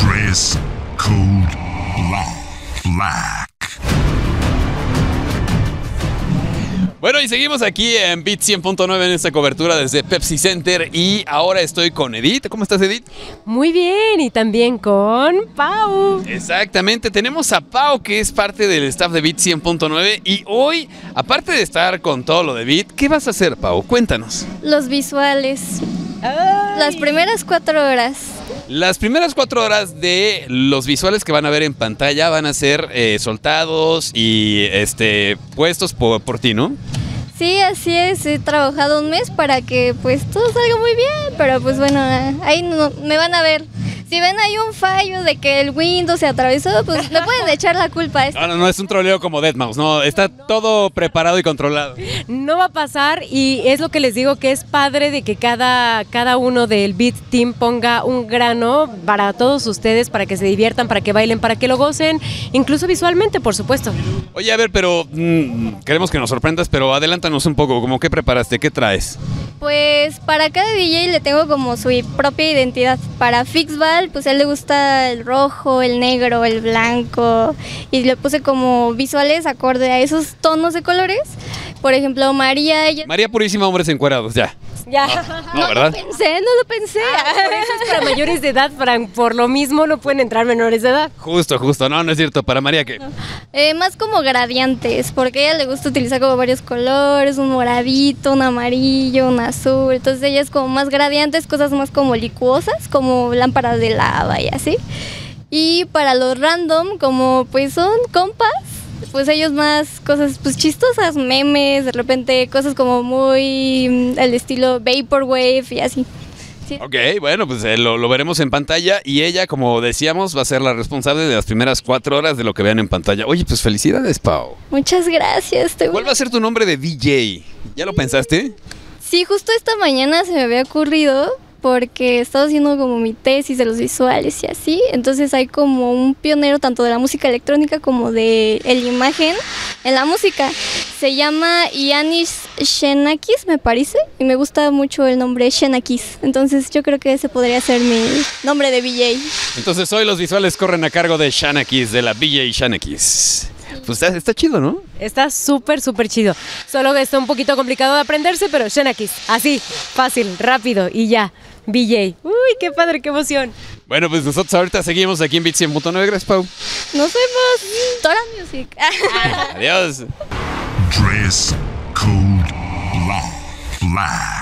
Dress Code Black. Black. Bueno, y seguimos aquí en Beat 100.9 en esta cobertura desde Pepsi Center y ahora estoy con Edith. ¿Cómo estás, Edith? Muy bien, y también con Pau. Exactamente, tenemos a Pau que es parte del staff de Beat 100.9 y hoy, aparte de estar con todo lo de Beat, ¿qué vas a hacer, Pau? Cuéntanos. Los visuales. Las primeras cuatro horas. Las primeras cuatro horas de los visuales que van a ver en pantalla van a ser eh, soltados y este puestos por, ti, ¿no? Sí, así es. He trabajado un mes para que pues todo salga muy bien. Pero pues bueno, ahí no, me van a ver. Si ven ahí un fallo de que el Windows se atravesó, pues me pueden echar la culpa. a esto. No, no, no es un troleo como Deadmau5, no, está todo preparado y controlado. No va a pasar y es lo que les digo que es padre de que cada, cada uno del Beat Team ponga un grano para todos ustedes, para que se diviertan, para que bailen, para que lo gocen, incluso visualmente, por supuesto. Oye, a ver, pero mm, queremos que nos sorprendas, pero adelántanos un poco, como qué preparaste, qué traes. Pues para cada DJ le tengo como su propia identidad. Para Fixball, pues a él le gusta el rojo, el negro, el blanco. Y le puse como visuales acorde a esos tonos de colores. Por ejemplo, María, ella... María Purísima, hombres encuerados, ya. Ya. No, ¿verdad? Pensé, no lo pensé. Por eso es para mayores de edad, para, por lo mismo no pueden entrar menores de edad. Justo, justo, no, no es cierto. Para María, ¿qué? Eh, más como gradientes, porque a ella le gusta utilizar como varios colores, un moradito, un amarillo, un azul. Entonces ella es como más gradientes, cosas más como licuosas, como lámparas de lava y así. Y para los random, como pues son compas, pues ellos más cosas pues chistosas, memes, de repente cosas como muy mm, el estilo vaporwave y así. Sí. Ok, bueno, pues eh, lo, lo veremos en pantalla y ella, como decíamos, va a ser la responsable de las primeras cuatro horas de lo que vean en pantalla. Oye, pues felicidades, Pau. Muchas gracias. muy- ¿Cuál va a ser tu nombre de DJ? ¿Ya lo pensaste? Sí, justo esta mañana se me había ocurrido porque estaba haciendo como mi tesis de los visuales y así. Entonces hay como un pionero tanto de la música electrónica como de la imagen en la música. Se llama Yanis Xenakis, me parece, y me gusta mucho el nombre Xenakis. Entonces yo creo que ese podría ser mi nombre de VJ. Entonces hoy los visuales corren a cargo de Shanakis, de la BJ Shanakis. Pues está, está chido, ¿no? Está súper, súper chido. Solo que está un poquito complicado de aprenderse, pero Shenakis, así, fácil, rápido y ya. BJ. Uy, qué padre, qué emoción. Bueno, pues nosotros ahorita seguimos aquí en Beat 100.9. Gracias, Pau. Nos vemos. Tora Music. Adiós. Dress Code Black. Black.